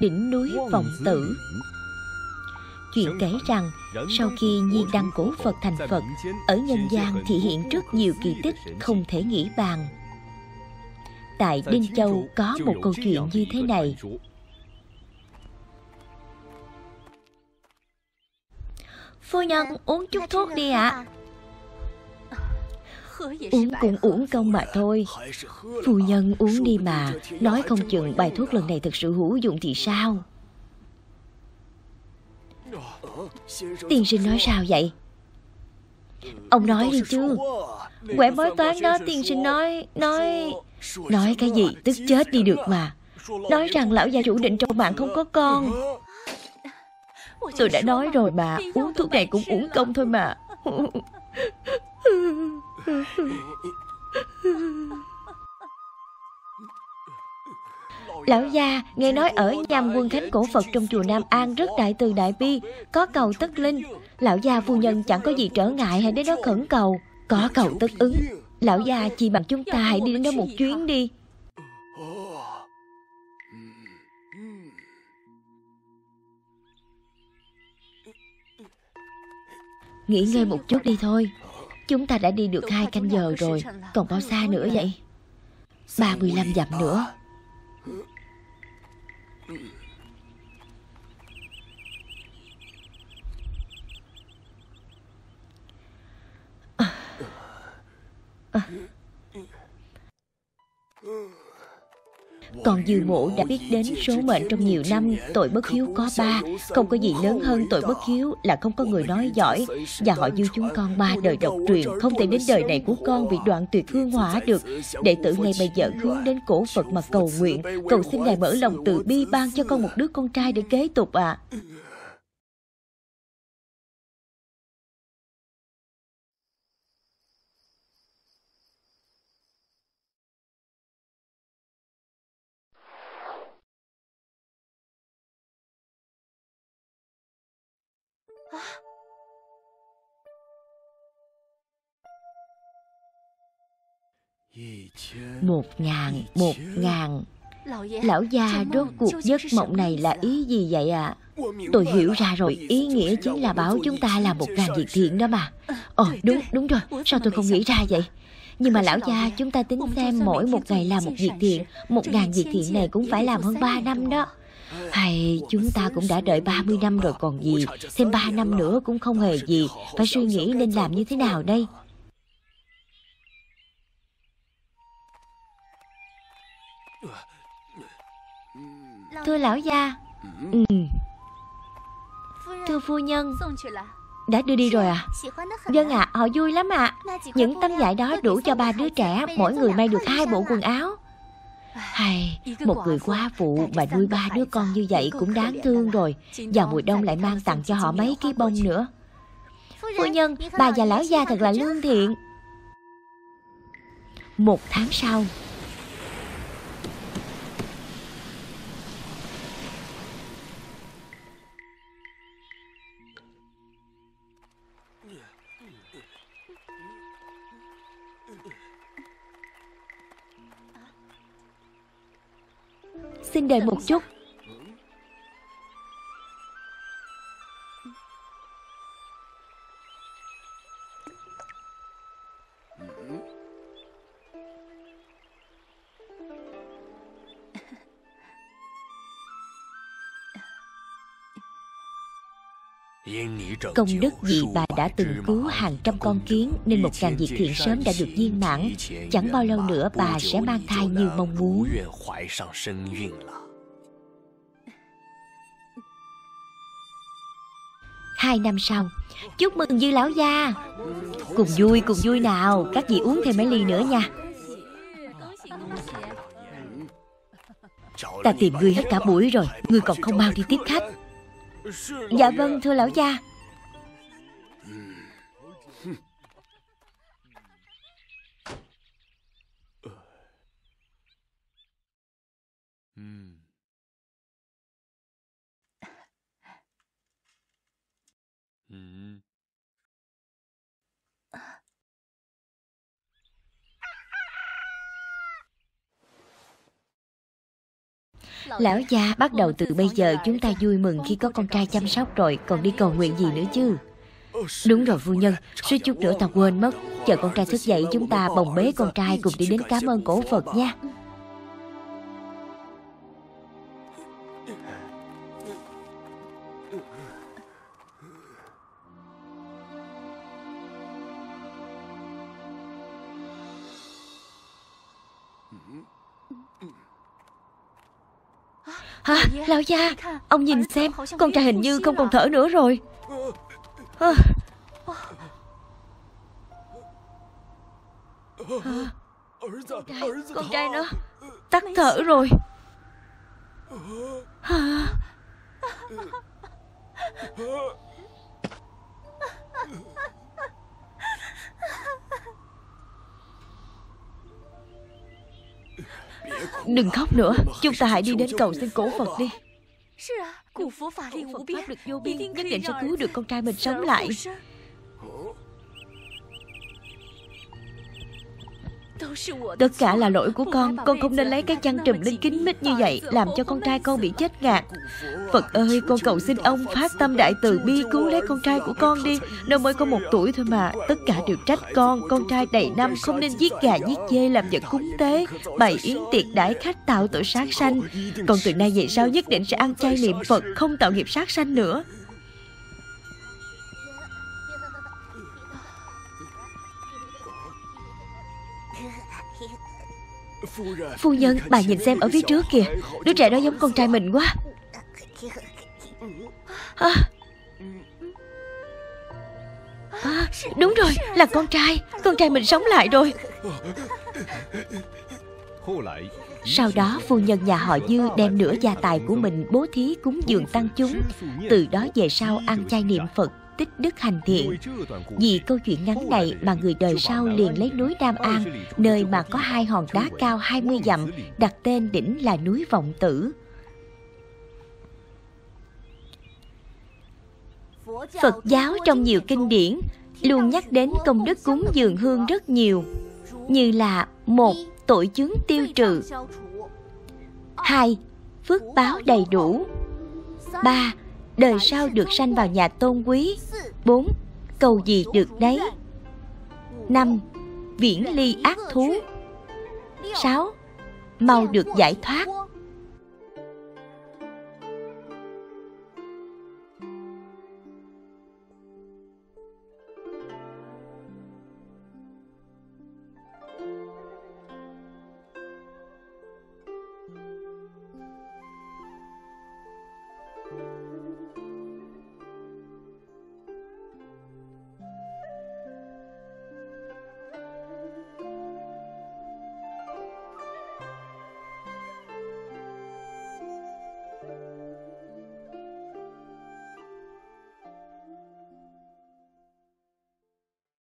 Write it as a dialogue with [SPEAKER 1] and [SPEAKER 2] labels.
[SPEAKER 1] Đỉnh núi vọng tử. Chuyện kể rằng sau khi Nhi Đăng Cổ Phật thành Phật Ở nhân gian thì hiện rất nhiều kỳ tích không thể nghĩ bàn. Tại Đinh Châu có một câu chuyện như thế này. Phu nhân uống chút thuốc đi ạ. à. Uống cũng uống công mà thôi. Phu nhân uống đi mà, Nói không chừng bài thuốc lần này thực sự hữu dụng thì sao? Tiên sinh nói sao vậy? Ông nói đi chứ. Quẻ bói toán đó, tiên sinh nói Nói Nói cái gì tức chết đi được mà. Nói rằng lão gia chủ định trong bạn không có con. Tôi đã nói rồi mà, Uống thuốc này cũng uống công thôi mà. Lão gia, nghe nói ở nhằm quân thánh cổ Phật trong chùa Nam An rất đại từ đại bi, Có cầu tất linh. Lão gia phu nhân chẳng có gì trở ngại hãy đến đó khẩn cầu. Có cầu tất ứng. Lão gia chỉ bằng chúng ta hãy đi đến đó một chuyến đi. Nghỉ ngơi một chút đi thôi. Chúng ta đã đi được hai canh giờ rồi, Còn bao xa nữa vậy? 35 dặm nữa. Còn dư mộ đã biết đến số mệnh trong nhiều năm, Tội bất hiếu có ba. Không có gì lớn hơn tội bất hiếu Là không có người nói giỏi. Và họ dư chúng con ba đời độc truyền, Không thể đến đời này của con bị đoạn tuyệt hương hỏa được. Đệ tử ngay bây giờ hướng đến cổ Phật mà cầu nguyện, Cầu xin Ngài mở lòng từ bi ban cho con một đứa con trai để kế tục ạ. Một ngàn, một ngàn Lão gia rốt cuộc giấc mộng này là ý gì vậy ạ? Tôi hiểu ra rồi, ý nghĩa chính là bảo chúng ta làm một ngàn việc thiện đó mà Ồ đúng, đúng rồi, sao tôi không nghĩ ra vậy? Nhưng mà lão gia chúng ta tính xem mỗi một ngày làm một việc thiện Một ngàn việc thiện này cũng phải làm hơn ba năm đó hay chúng ta cũng đã đợi 30 năm rồi còn gì Thêm 3 năm nữa cũng không hề gì. Phải suy nghĩ nên làm như thế nào đây? Thưa lão gia. Ừ. Thưa phu nhân. Đã đưa đi rồi à? Vâng ạ, họ vui lắm ạ. Những tấm vải đó đủ cho ba đứa trẻ Mỗi người may được hai bộ quần áo hay một người quá phụ mà nuôi ba đứa con như vậy cũng đáng thương rồi. Vào mùa đông lại mang tặng cho họ mấy ký bông nữa. Phu nhân, bà và lão gia thật là lương thiện. Một tháng sau Xin đợi một chút. Công đức vì bà đã từng cứu hàng trăm con kiến Nên một ngàn việc thiện sớm đã được viên mãn. Chẳng bao lâu nữa bà sẽ mang thai như mong muốn. Hai năm sau Chúc mừng dư lão gia. Cùng vui cùng vui nào. Các vị uống thêm mấy ly nữa nha. Ta tìm ngươi hết cả buổi rồi. Ngươi còn không mau đi tiếp khách Dạ, dạ vâng thưa lão gia. Lão già bắt đầu từ bây giờ chúng ta vui mừng khi có con trai chăm sóc rồi, Còn đi cầu nguyện gì nữa chứ? Đúng rồi, phu nhân Suýt chút nữa ta quên mất. Chờ con trai thức dậy, chúng ta bồng bế con trai cùng đi đến cảm ơn cổ Phật nha. Hả? Lão gia Ông nhìn xem Con trai hình như không còn thở nữa rồi à. À. Con trai Con trai nó Tắt thở rồi à. Đừng khóc nữa. Chúng ta hãy đi đến cầu xin cổ Phật đi. Cụ Pháp lực vô biên Nhất định sẽ cứu được con trai mình sống lại Tất cả là lỗi của con. Con không nên lấy cái chăn trùm lên kính mít như vậy Làm cho con trai con bị chết ngạt. Phật ơi con cầu xin ông phát tâm đại từ bi Cứu lấy con trai của con đi. Nó mới có một tuổi thôi mà. Tất cả đều trách con. Con trai đầy năm không nên giết gà giết dê Làm vật cúng tế Bày yến tiệc đãi khách tạo tội sát sanh. Còn từ nay về sau nhất định sẽ ăn chay niệm Phật Không tạo nghiệp sát sanh nữa Phu nhân bà nhìn xem ở phía trước kìa. Đứa trẻ đó giống con trai mình quá. À. À, đúng rồi là con trai. Con trai mình sống lại rồi. Sau đó phu nhân nhà họ Dư đem nửa gia tài của mình bố thí cúng dường tăng chúng. Từ đó về sau ăn chay niệm Phật tích đức hành thiện. Vì câu chuyện ngắn này mà người đời sau liền lấy núi Nam An, nơi mà có hai hòn đá cao 20 dặm, đặt tên đỉnh là núi Vọng Tử. Phật giáo trong nhiều kinh điển luôn nhắc đến công đức cúng dường hương rất nhiều, như là một tội chướng tiêu trừ, hai phước báo đầy đủ, ba đời sau được sanh vào nhà tôn quý 4. Cầu gì được đấy 5. Viễn ly ác thú 6. Mau được giải thoát